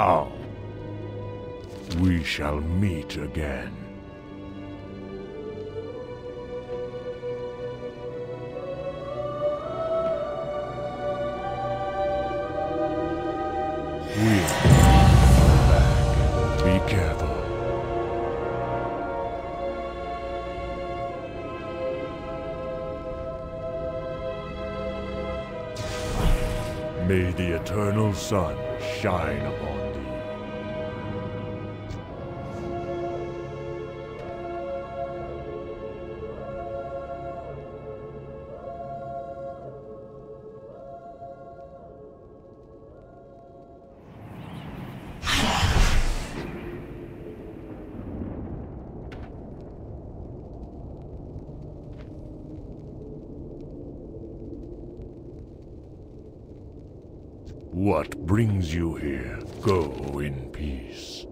How? We shall meet again. We'll back. Be careful. May the eternal sun shine upon What brings you here? Go in peace.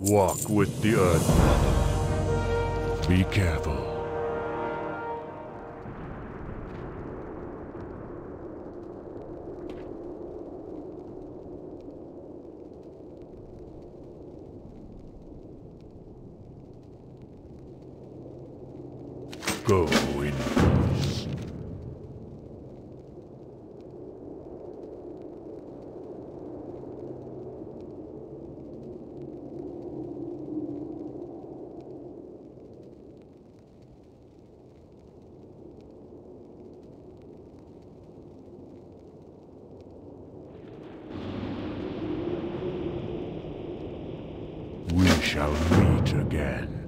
Walk with the Earth Mother. Be careful. Go in peace. We shall meet again.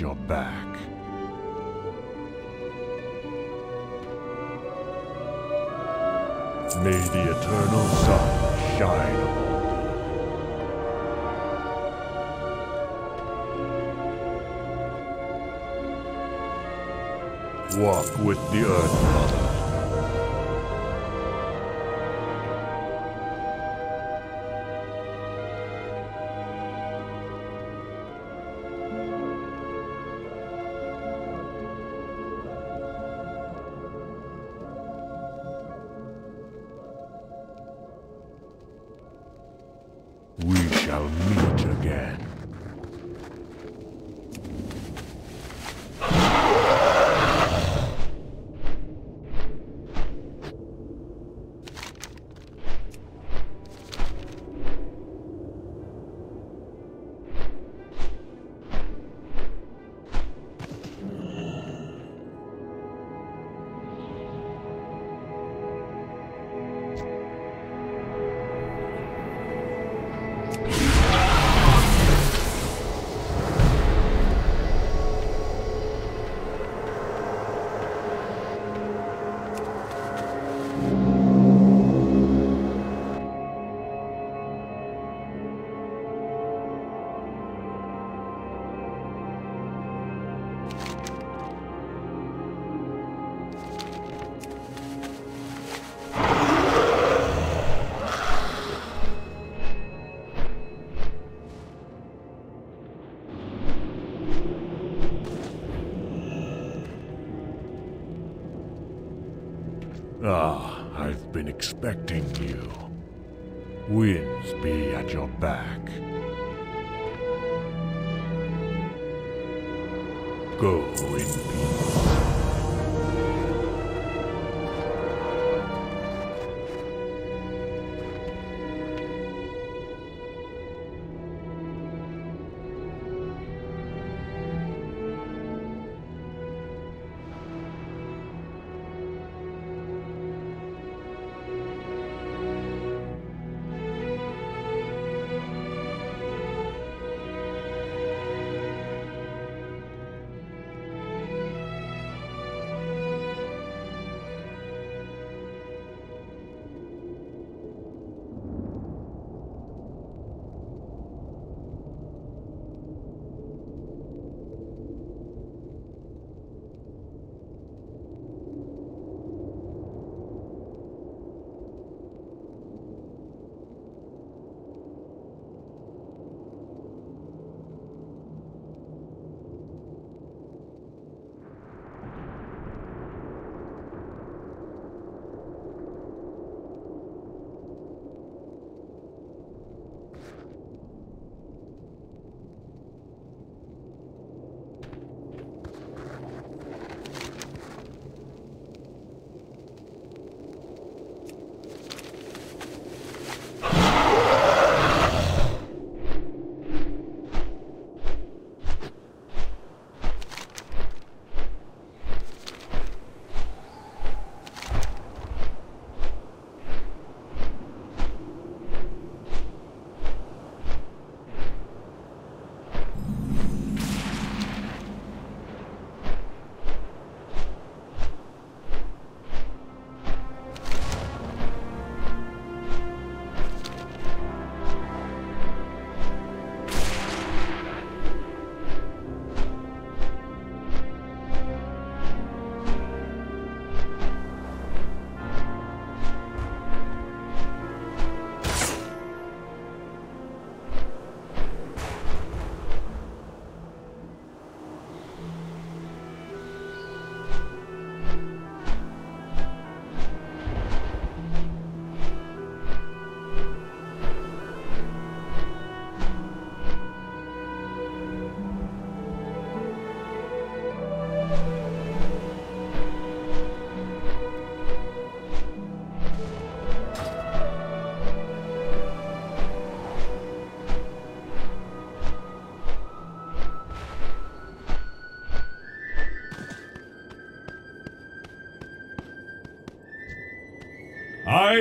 Your back. May the eternal sun shine. Walk with the Earth shall meet again. Expecting you. Winds be at your back. Go in peace.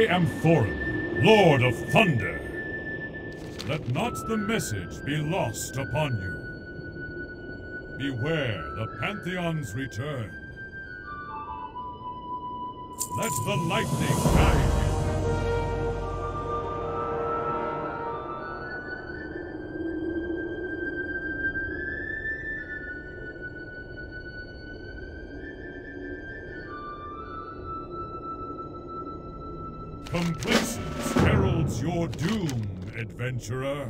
Am Thorim, Lord of Thunder. Let not the message be lost upon you. Beware the Pantheon's return. Let the lightning guide Complacence heralds your doom, adventurer.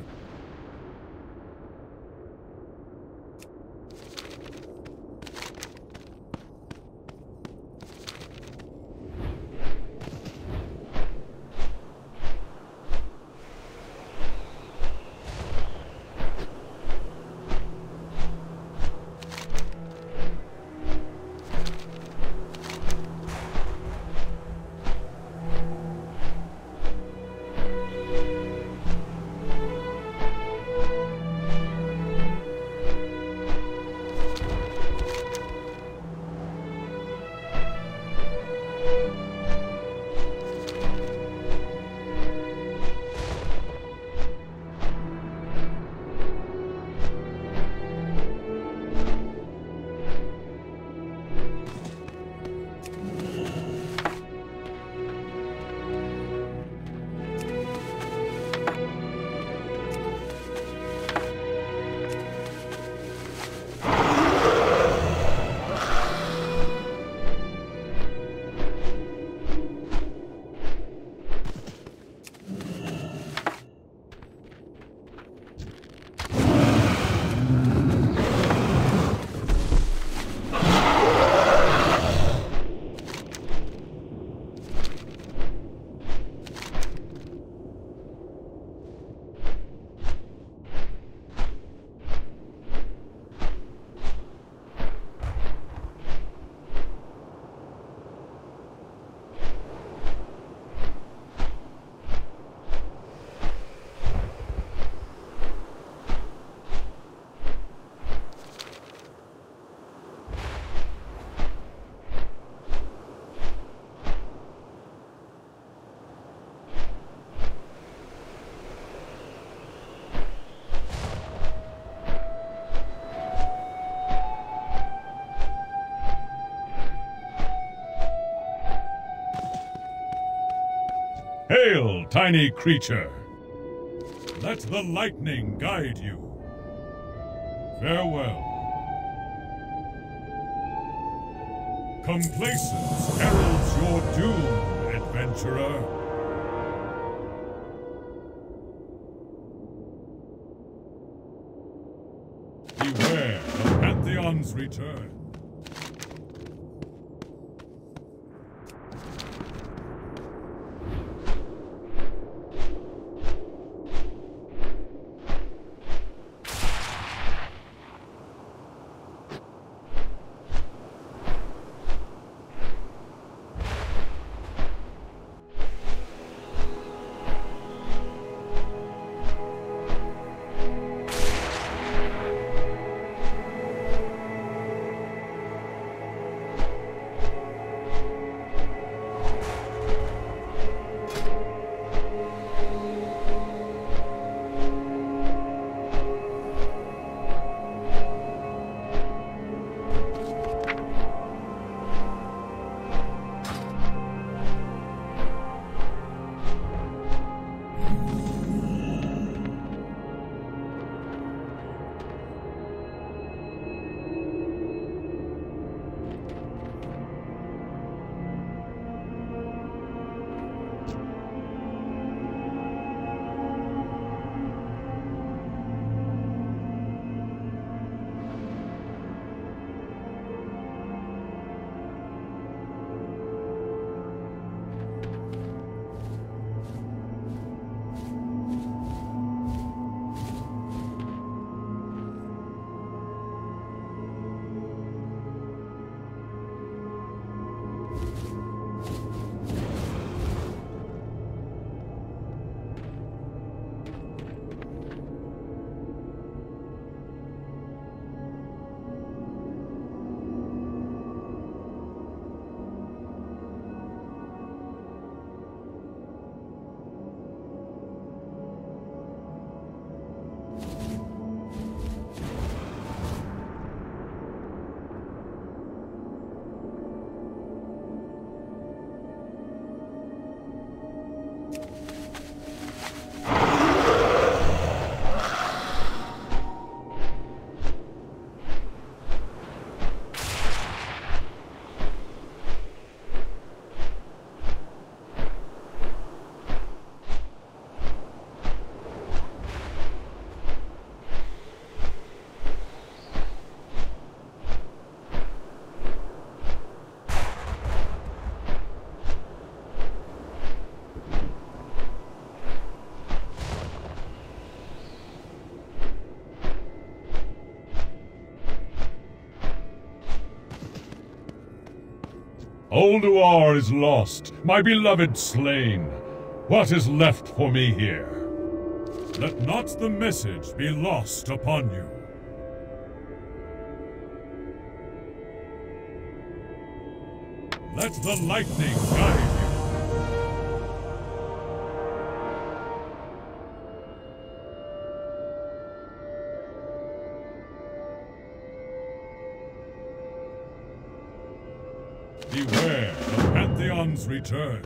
Hail, tiny creature! Let the lightning guide you. Farewell. Complacence heralds your doom, adventurer. Beware the Pantheon's return. Ulduar is lost, my beloved slain. What is left for me here? Let not the message be lost upon you. Let the lightning guide Beware of Pantheon's return.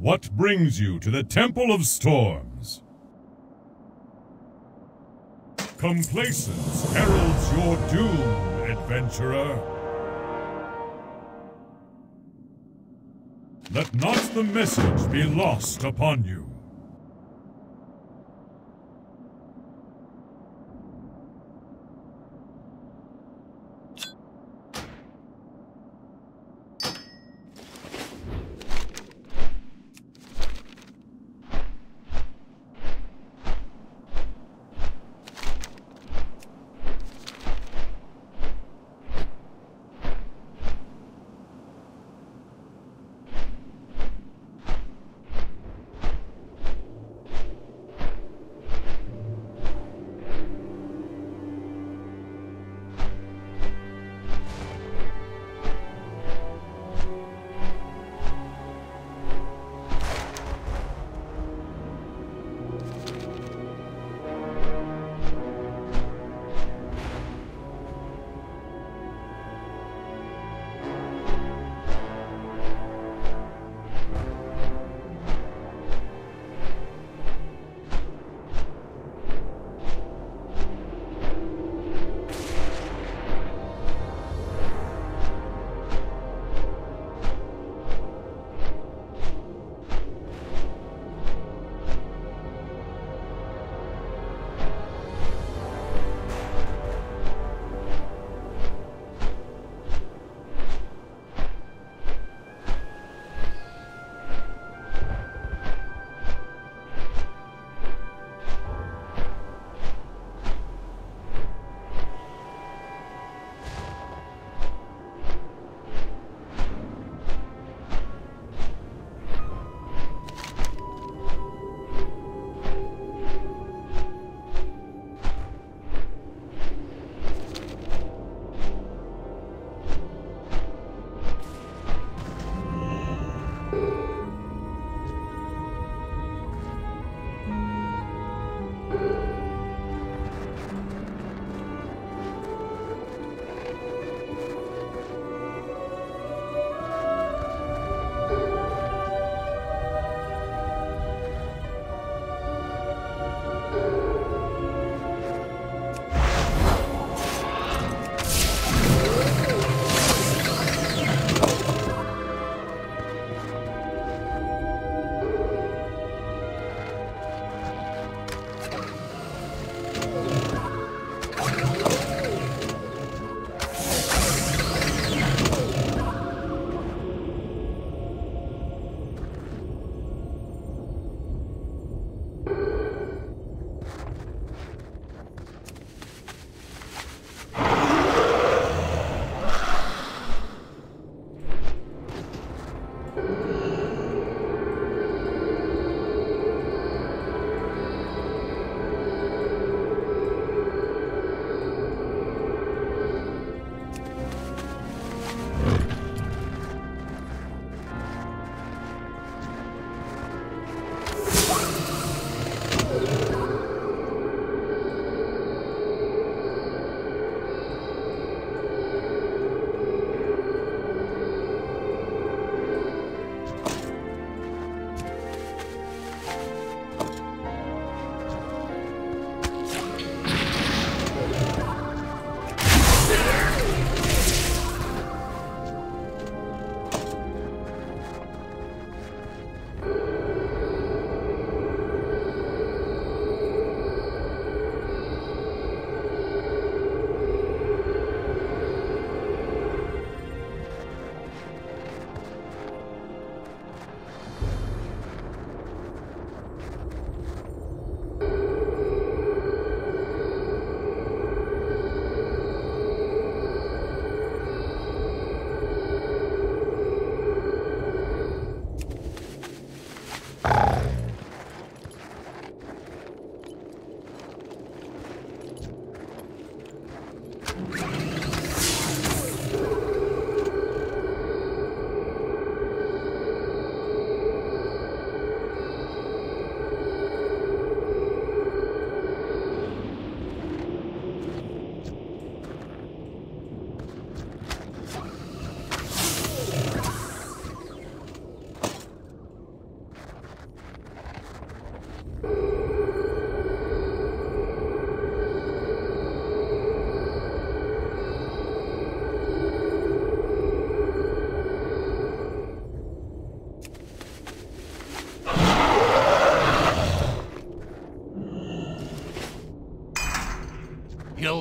What brings you to the Temple of Storms? Complacence heralds your doom, adventurer. Let not the message be lost upon you.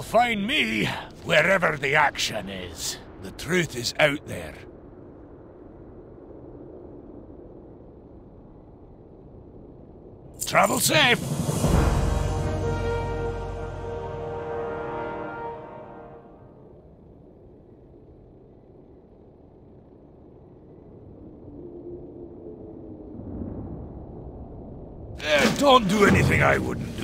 Find me wherever the action is. The truth is out there. Travel safe! Uh, don't do anything I wouldn't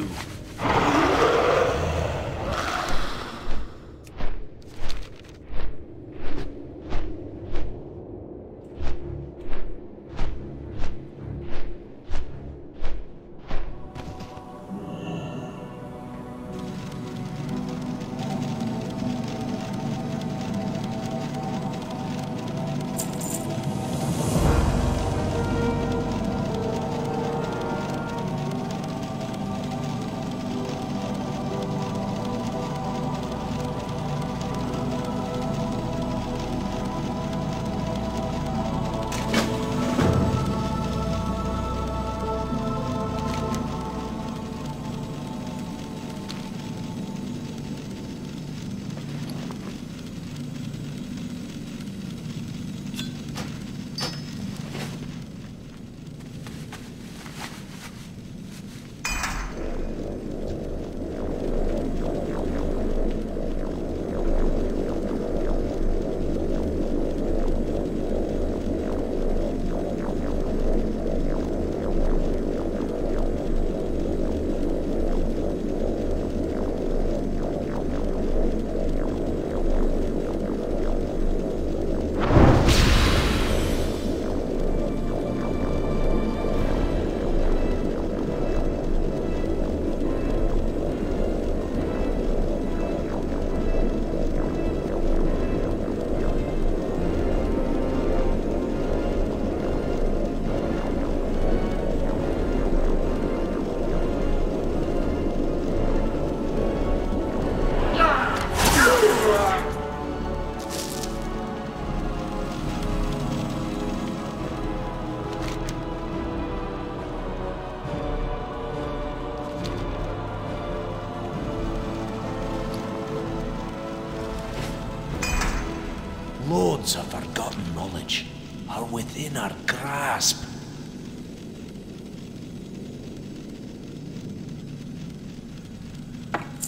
are within our grasp.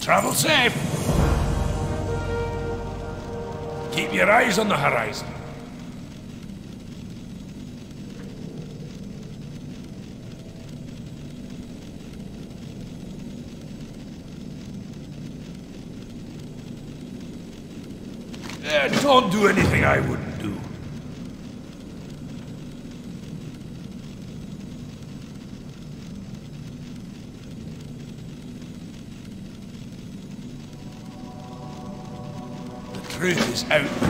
Travel safe! Keep your eyes on the horizon. Uh, don't do anything I wouldn't do. The truth out.